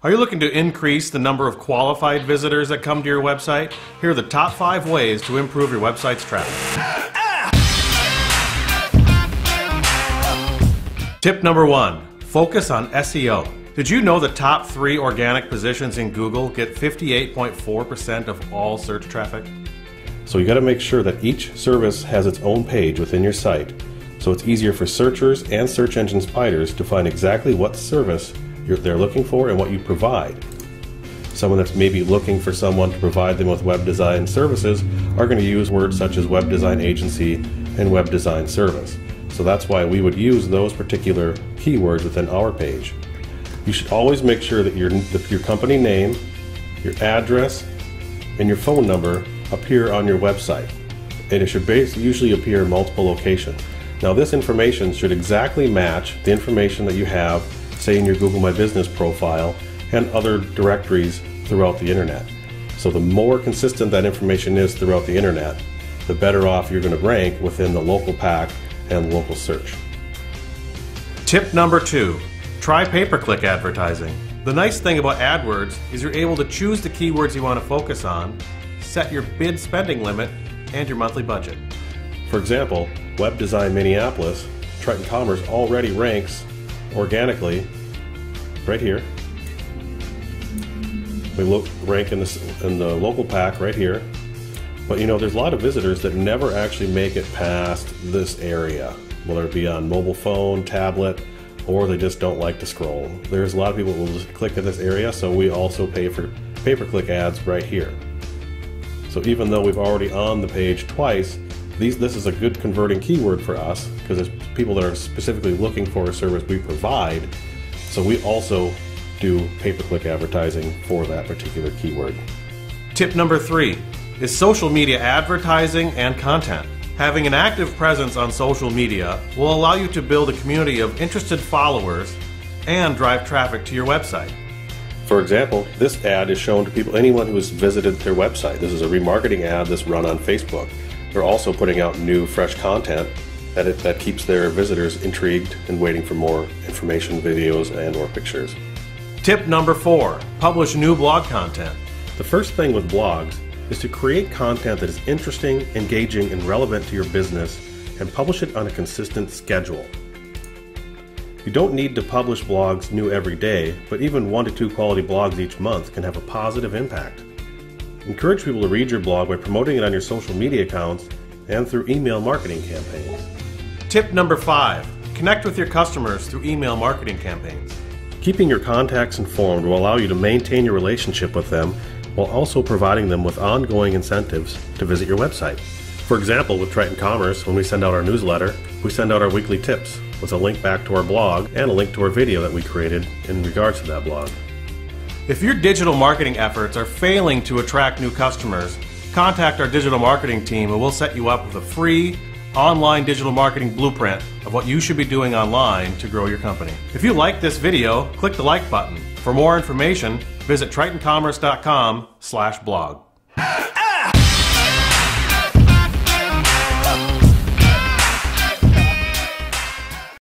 Are you looking to increase the number of qualified visitors that come to your website? Here are the top five ways to improve your website's traffic. Tip number one focus on SEO. Did you know the top three organic positions in Google get 58.4% of all search traffic? So you got to make sure that each service has its own page within your site so it's easier for searchers and search engine spiders to find exactly what service they're looking for and what you provide. Someone that's maybe looking for someone to provide them with web design services are going to use words such as web design agency and web design service. So that's why we would use those particular keywords within our page. You should always make sure that your, your company name, your address, and your phone number appear on your website. And it should usually appear in multiple locations. Now this information should exactly match the information that you have, say in your Google My Business profile and other directories throughout the internet. So the more consistent that information is throughout the internet, the better off you're going to rank within the local pack and local search. Tip number two, try pay-per-click advertising. The nice thing about AdWords is you're able to choose the keywords you want to focus on, set your bid spending limit, and your monthly budget. For example, Web Design Minneapolis, Triton Commerce already ranks organically right here. We look rank in, in the local pack right here. But you know, there's a lot of visitors that never actually make it past this area, whether it be on mobile phone, tablet, or they just don't like to scroll. There's a lot of people who will just click at this area, so we also pay for pay-per-click ads right here. So even though we've already on the page twice, these, this is a good converting keyword for us because it's people that are specifically looking for a service we provide. So we also do pay-per-click advertising for that particular keyword. Tip number three is social media advertising and content. Having an active presence on social media will allow you to build a community of interested followers and drive traffic to your website. For example, this ad is shown to people, anyone who has visited their website. This is a remarketing ad that's run on Facebook. They're also putting out new, fresh content that, it, that keeps their visitors intrigued and waiting for more information, videos, and or pictures. Tip number four, publish new blog content. The first thing with blogs is to create content that is interesting, engaging, and relevant to your business and publish it on a consistent schedule. You don't need to publish blogs new every day, but even one to two quality blogs each month can have a positive impact. Encourage people to read your blog by promoting it on your social media accounts and through email marketing campaigns. Tip number five connect with your customers through email marketing campaigns. Keeping your contacts informed will allow you to maintain your relationship with them while also providing them with ongoing incentives to visit your website. For example, with Triton Commerce, when we send out our newsletter, we send out our weekly tips with a link back to our blog and a link to our video that we created in regards to that blog. If your digital marketing efforts are failing to attract new customers, contact our digital marketing team and we'll set you up with a free online digital marketing blueprint of what you should be doing online to grow your company. If you like this video, click the like button. For more information, visit tritoncommerce.com/blog.